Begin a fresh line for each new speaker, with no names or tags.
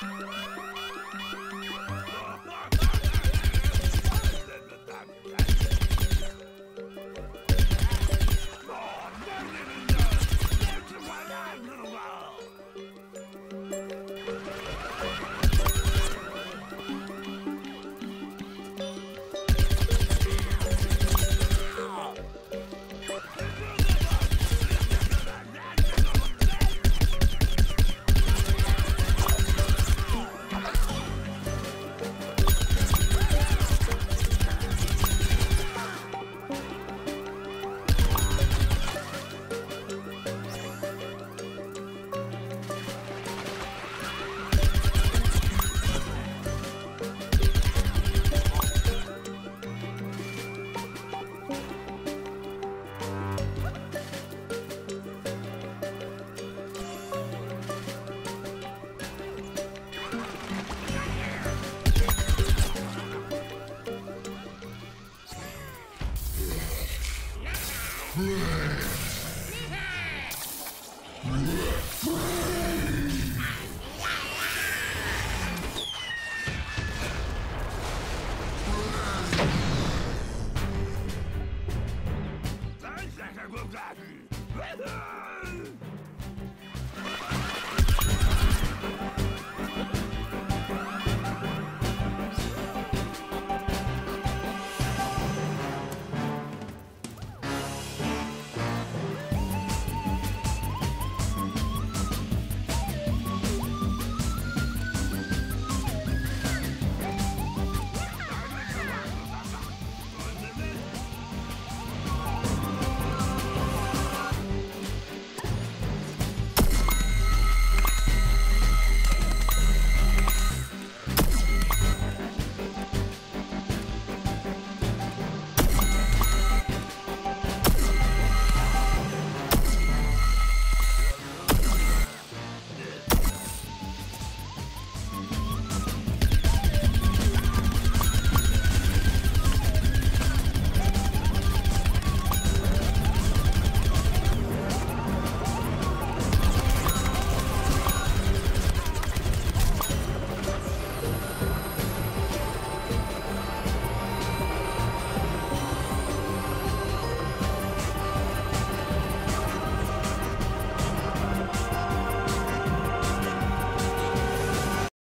Yeah. Weather!